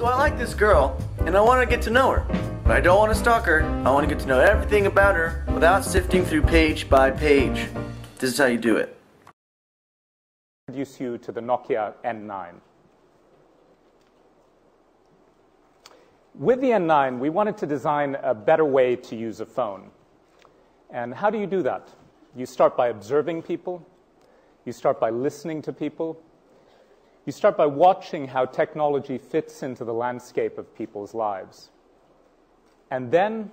So I like this girl, and I want to get to know her. But I don't want to stalk her. I want to get to know everything about her without sifting through page by page. This is how you do it. Introduce you to the Nokia N9. With the N9, we wanted to design a better way to use a phone. And how do you do that? You start by observing people, you start by listening to people, you start by watching how technology fits into the landscape of people's lives. And then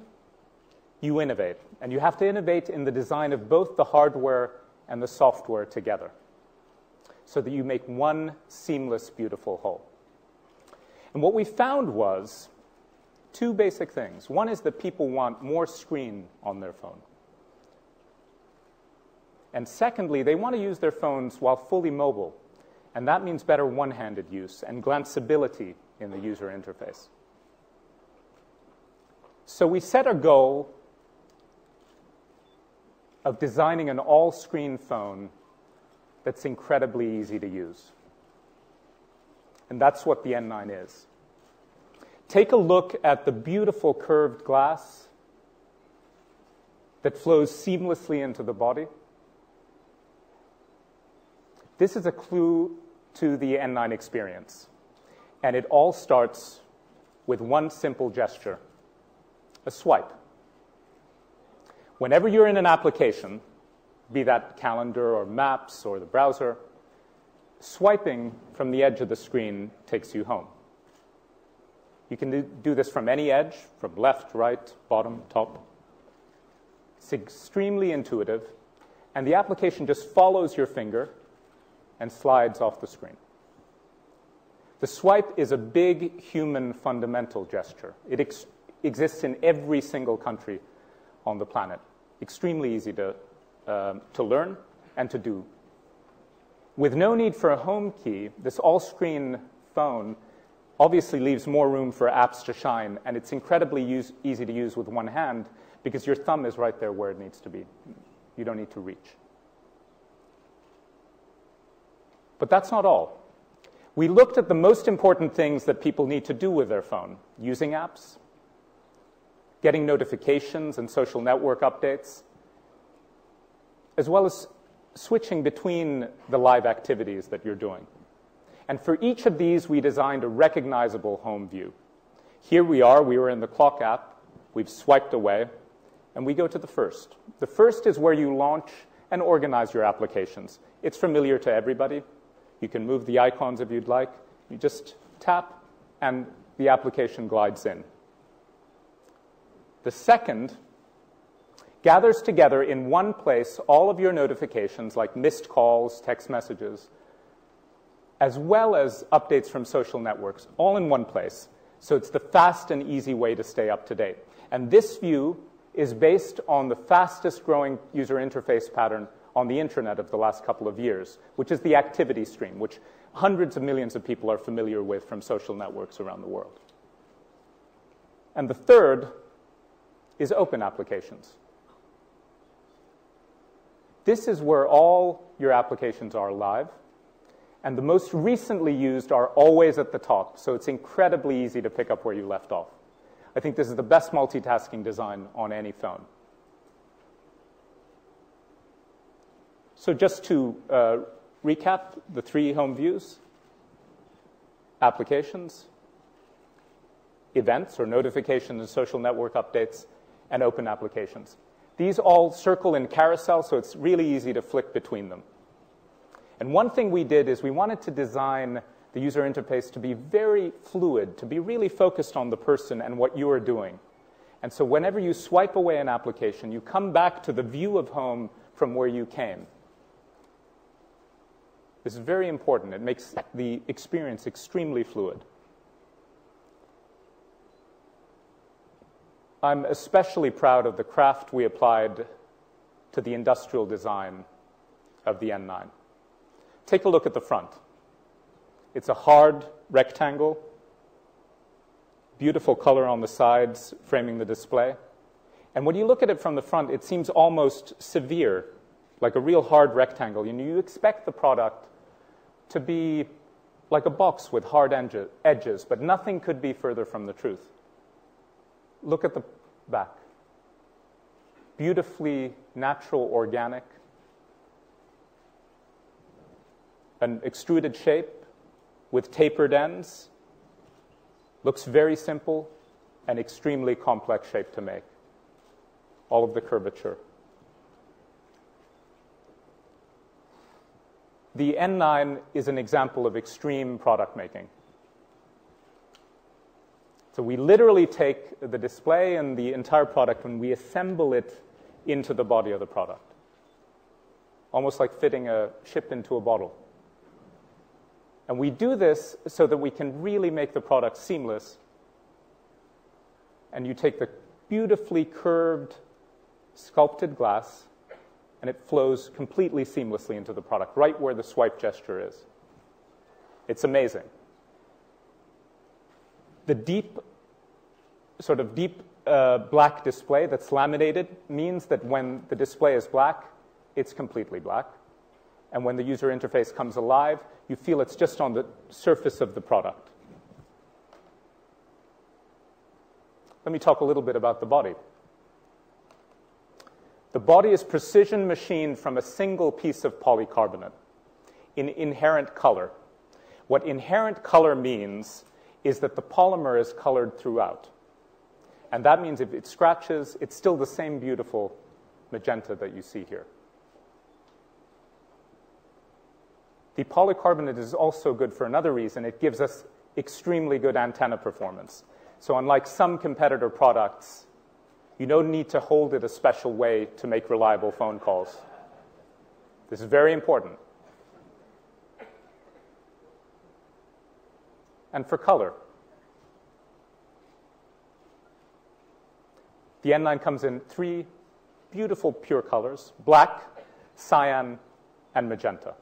you innovate. And you have to innovate in the design of both the hardware and the software together so that you make one seamless, beautiful whole. And what we found was two basic things. One is that people want more screen on their phone. And secondly, they want to use their phones while fully mobile. And that means better one handed use and glanceability in the user interface. So we set a goal of designing an all screen phone that's incredibly easy to use. And that's what the N9 is. Take a look at the beautiful curved glass that flows seamlessly into the body. This is a clue to the N9 experience. And it all starts with one simple gesture a swipe. Whenever you're in an application, be that calendar or maps or the browser, swiping from the edge of the screen takes you home. You can do this from any edge, from left, right, bottom, top. It's extremely intuitive, and the application just follows your finger and slides off the screen. The swipe is a big human fundamental gesture. It ex- exists in every single country on the planet. Extremely easy to, um, to learn and to do. With no need for a home key, this all screen phone obviously leaves more room for apps to shine, and it's incredibly use, easy to use with one hand because your thumb is right there where it needs to be. You don't need to reach. But that's not all. We looked at the most important things that people need to do with their phone using apps, getting notifications and social network updates, as well as switching between the live activities that you're doing. And for each of these, we designed a recognizable home view. Here we are, we were in the clock app, we've swiped away, and we go to the first. The first is where you launch and organize your applications. It's familiar to everybody. You can move the icons if you'd like. You just tap, and the application glides in. The second gathers together in one place all of your notifications, like missed calls, text messages, as well as updates from social networks, all in one place. So it's the fast and easy way to stay up to date. And this view is based on the fastest growing user interface pattern on the internet of the last couple of years, which is the activity stream, which hundreds of millions of people are familiar with from social networks around the world. And the third is open applications. This is where all your applications are live. And the most recently used are always at the top, so it's incredibly easy to pick up where you left off. I think this is the best multitasking design on any phone. So just to uh, recap the three home views, applications, events or notifications and social network updates, and open applications. These all circle in carousel, so it's really easy to flick between them. And one thing we did is we wanted to design the user interface to be very fluid, to be really focused on the person and what you are doing. And so whenever you swipe away an application, you come back to the view of home from where you came. This is very important. It makes the experience extremely fluid. I'm especially proud of the craft we applied to the industrial design of the N9. Take a look at the front. It's a hard rectangle, beautiful color on the sides framing the display. And when you look at it from the front, it seems almost severe, like a real hard rectangle. And you expect the product to be like a box with hard edges, but nothing could be further from the truth. Look at the back. Beautifully natural, organic, an extruded shape with tapered ends. Looks very simple and extremely complex shape to make. All of the curvature. The N9 is an example of extreme product making. So we literally take the display and the entire product and we assemble it into the body of the product. Almost like fitting a chip into a bottle. And we do this so that we can really make the product seamless. And you take the beautifully curved, sculpted glass and it flows completely seamlessly into the product, right where the swipe gesture is. It's amazing. The deep, sort of deep uh, black display that's laminated means that when the display is black, it's completely black. And when the user interface comes alive, you feel it's just on the surface of the product. Let me talk a little bit about the body. The body is precision machined from a single piece of polycarbonate in inherent color. What inherent color means is that the polymer is colored throughout. And that means if it scratches, it's still the same beautiful magenta that you see here. The polycarbonate is also good for another reason. It gives us extremely good antenna performance. So unlike some competitor products, you don't need to hold it a special way to make reliable phone calls. This is very important. And for color, the N9 comes in three beautiful pure colors black, cyan, and magenta.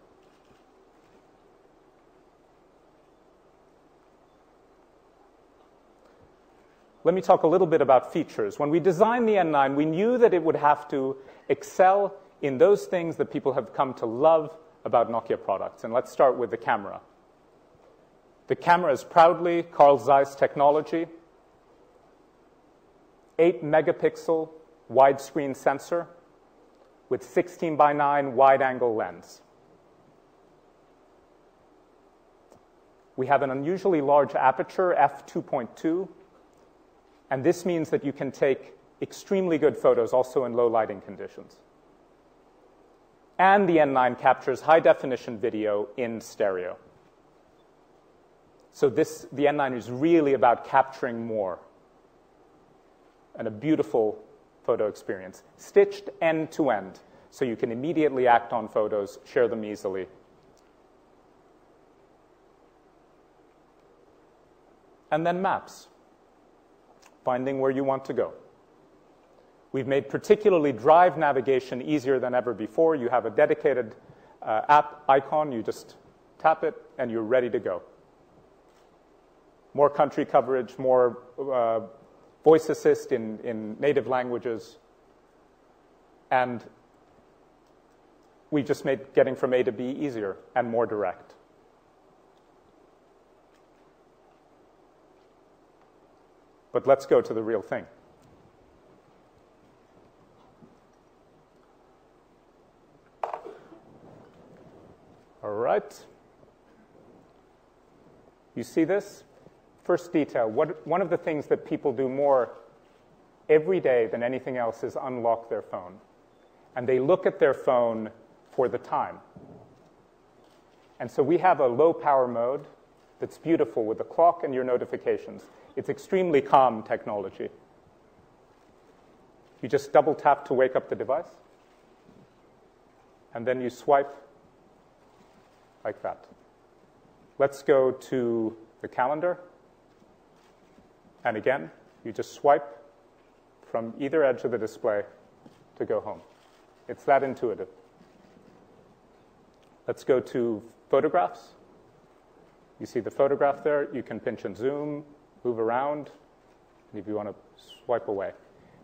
Let me talk a little bit about features. When we designed the N9, we knew that it would have to excel in those things that people have come to love about Nokia products. And let's start with the camera. The camera is proudly Carl Zeiss technology, 8 megapixel widescreen sensor with 16 by 9 wide angle lens. We have an unusually large aperture, f2.2, and this means that you can take extremely good photos also in low lighting conditions. And the N9 captures high definition video in stereo. So this, the N9 is really about capturing more and a beautiful photo experience, stitched end to end, so you can immediately act on photos, share them easily. And then maps finding where you want to go. We've made particularly drive navigation easier than ever before. You have a dedicated uh, app icon, you just tap it, and you're ready to go. More country coverage, more uh, voice assist in, in native languages. And we just made getting from A to B easier and more direct. But let's go to the real thing. All right. You see this? First detail. What, one of the things that people do more every day than anything else is unlock their phone. And they look at their phone for the time. And so we have a low power mode that's beautiful with the clock and your notifications. It's extremely calm technology. You just double tap to wake up the device, and then you swipe like that. Let's go to the calendar. And again, you just swipe from either edge of the display to go home. It's that intuitive. Let's go to photographs. You see the photograph there. You can pinch and zoom, move around, and if you want to swipe away.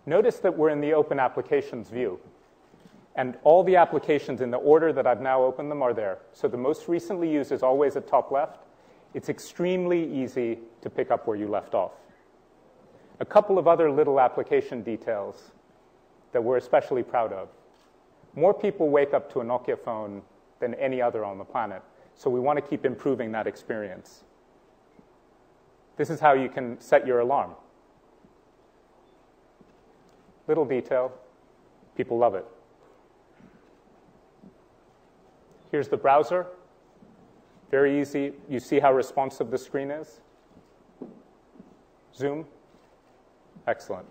Notice that we're in the Open Applications view. And all the applications in the order that I've now opened them are there. So the most recently used is always at top left, It's extremely easy to pick up where you left off. A couple of other little application details that we're especially proud of. More people wake up to a Nokia phone than any other on the planet, so we want to keep improving that experience. This is how you can set your alarm. Little detail, people love it. Here's the browser. Very easy. You see how responsive the screen is? Zoom? Excellent.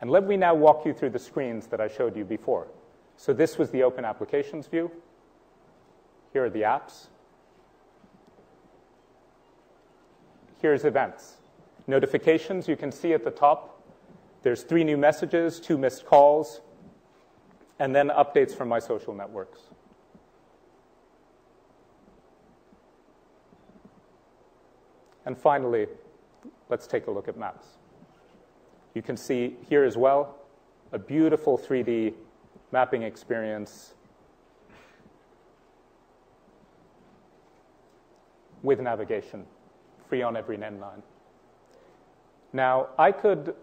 And let me now walk you through the screens that I showed you before. So this was the Open Applications view. Here are the apps. Here's events. Notifications, you can see at the top. There's three new messages, two missed calls, and then updates from my social networks. And finally, let's take a look at maps. You can see here as well a beautiful 3D mapping experience with navigation, free on every N9. Now, I could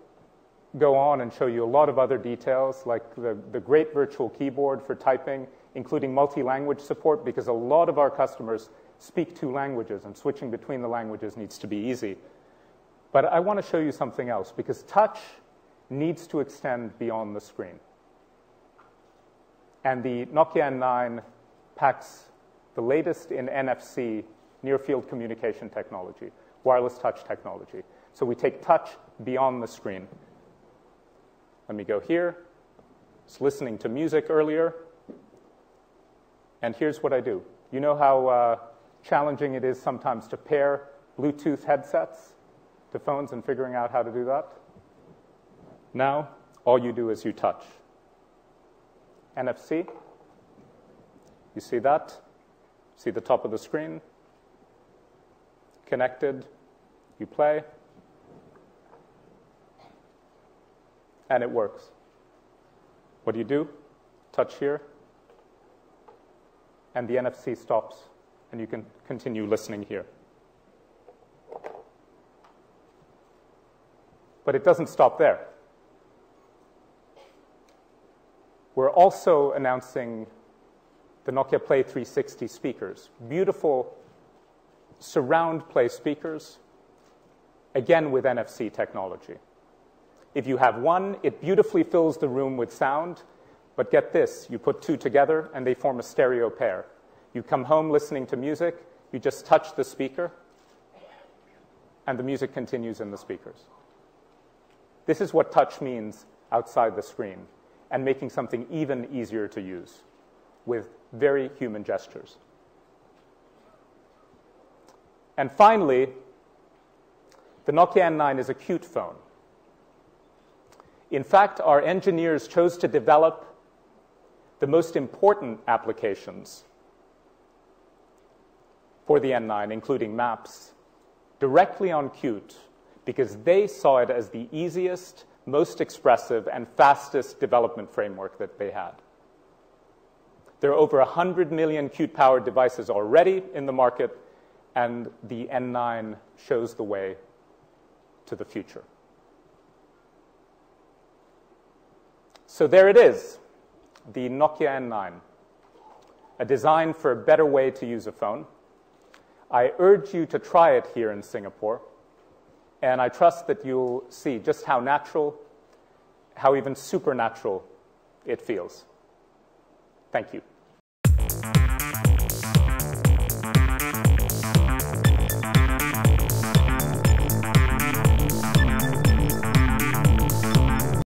go on and show you a lot of other details, like the, the great virtual keyboard for typing, including multi-language support, because a lot of our customers speak two languages, and switching between the languages needs to be easy. But I want to show you something else, because touch needs to extend beyond the screen. And the Nokia N9 packs the latest in NFC near field communication technology, wireless touch technology. So we take touch beyond the screen. Let me go here. It's listening to music earlier. And here's what I do. You know how uh, challenging it is sometimes to pair Bluetooth headsets to phones and figuring out how to do that. Now, all you do is you touch. NFC, you see that? See the top of the screen? Connected, you play, and it works. What do you do? Touch here, and the NFC stops and you can continue listening here. But it doesn't stop there. We're also announcing the Nokia Play 360 speakers, beautiful surround play speakers, again with NFC technology. If you have one, it beautifully fills the room with sound, but get this, you put two together and they form a stereo pair. You come home listening to music, you just touch the speaker, and the music continues in the speakers. This is what touch means outside the screen, and making something even easier to use with very human gestures. And finally, the Nokia N9 is a Qt phone. In fact, our engineers chose to develop the most important applications for the N9, including maps, directly on Qt because they saw it as the easiest, most expressive, and fastest development framework that they had. There are over 100 million Qt powered devices already in the market, and the N9 shows the way to the future. So there it is, the Nokia N9, a design for a better way to use a phone. I urge you to try it here in Singapore, and I trust that you'll see just how natural, how even supernatural it feels. Thank you.